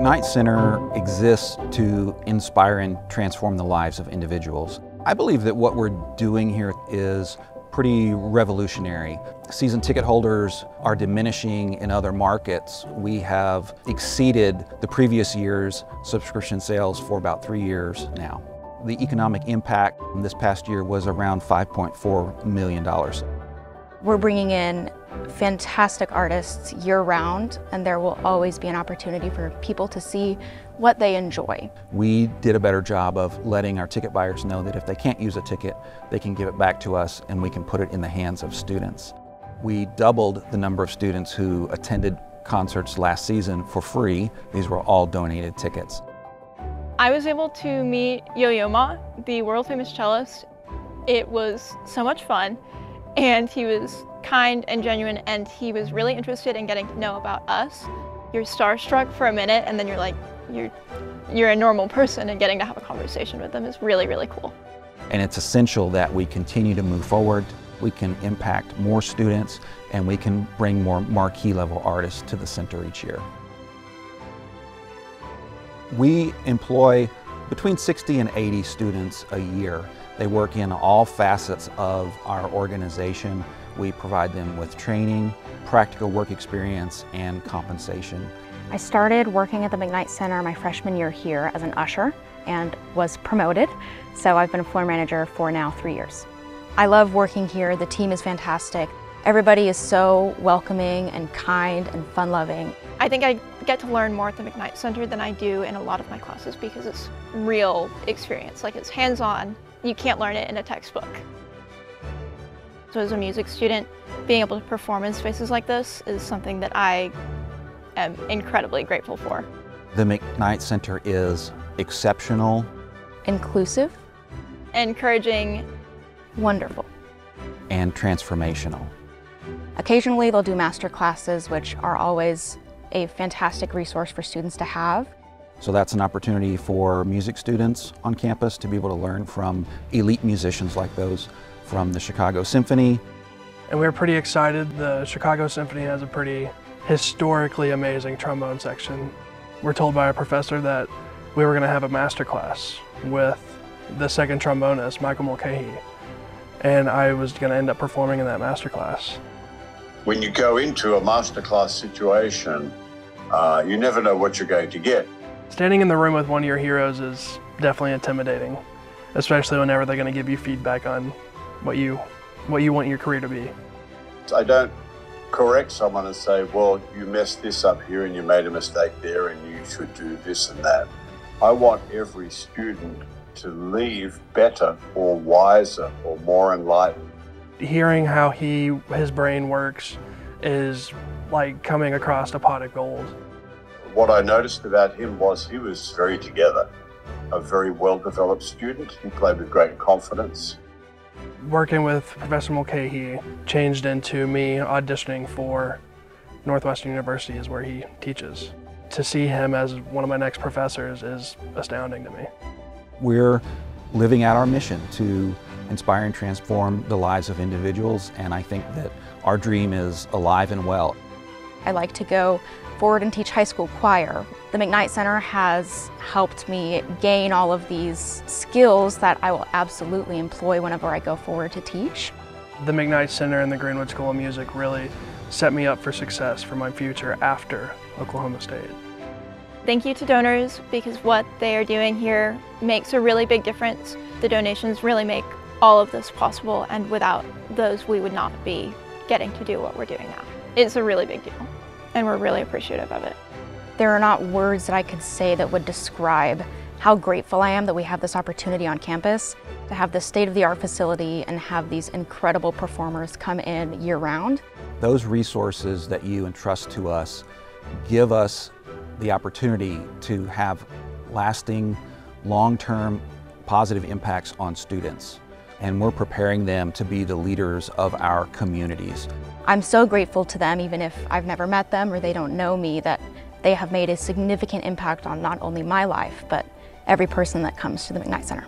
McKnight Center exists to inspire and transform the lives of individuals. I believe that what we're doing here is pretty revolutionary. Season ticket holders are diminishing in other markets. We have exceeded the previous year's subscription sales for about three years now. The economic impact this past year was around $5.4 million. We're bringing in fantastic artists year-round, and there will always be an opportunity for people to see what they enjoy. We did a better job of letting our ticket buyers know that if they can't use a ticket, they can give it back to us and we can put it in the hands of students. We doubled the number of students who attended concerts last season for free. These were all donated tickets. I was able to meet Yo-Yo Ma, the world famous cellist. It was so much fun and he was kind and genuine and he was really interested in getting to know about us. You're starstruck for a minute and then you're like, you're, you're a normal person and getting to have a conversation with them is really, really cool. And it's essential that we continue to move forward. We can impact more students and we can bring more marquee level artists to the center each year. We employ between 60 and 80 students a year. They work in all facets of our organization. We provide them with training, practical work experience, and compensation. I started working at the McKnight Center my freshman year here as an usher and was promoted. So I've been a floor manager for now three years. I love working here. The team is fantastic. Everybody is so welcoming and kind and fun-loving. I think I get to learn more at the McKnight Center than I do in a lot of my classes because it's real experience, like it's hands-on. You can't learn it in a textbook. So as a music student, being able to perform in spaces like this is something that I am incredibly grateful for. The McKnight Center is exceptional, inclusive, encouraging, wonderful, and transformational. Occasionally they'll do master classes, which are always a fantastic resource for students to have. So that's an opportunity for music students on campus to be able to learn from elite musicians like those from the Chicago Symphony. And we're pretty excited. The Chicago Symphony has a pretty historically amazing trombone section. We're told by a professor that we were going to have a master class with the second trombonist, Michael Mulcahy. And I was going to end up performing in that master class. When you go into a masterclass situation, uh, you never know what you're going to get. Standing in the room with one of your heroes is definitely intimidating, especially whenever they're going to give you feedback on what you, what you want your career to be. I don't correct someone and say, well, you messed this up here and you made a mistake there and you should do this and that. I want every student to leave better or wiser or more enlightened hearing how he his brain works is like coming across a pot of gold. What I noticed about him was he was very together, a very well-developed student. He played with great confidence. Working with Professor Mulcahy changed into me auditioning for Northwestern University is where he teaches. To see him as one of my next professors is astounding to me. We're living out our mission to inspire and transform the lives of individuals and I think that our dream is alive and well. I like to go forward and teach high school choir. The McKnight Center has helped me gain all of these skills that I will absolutely employ whenever I go forward to teach. The McKnight Center and the Greenwood School of Music really set me up for success for my future after Oklahoma State. Thank you to donors because what they are doing here makes a really big difference. The donations really make all of this possible and without those we would not be getting to do what we're doing now. It's a really big deal and we're really appreciative of it. There are not words that I could say that would describe how grateful I am that we have this opportunity on campus to have this state-of-the-art facility and have these incredible performers come in year-round. Those resources that you entrust to us give us the opportunity to have lasting, long-term positive impacts on students and we're preparing them to be the leaders of our communities. I'm so grateful to them, even if I've never met them or they don't know me, that they have made a significant impact on not only my life, but every person that comes to the McKnight Center.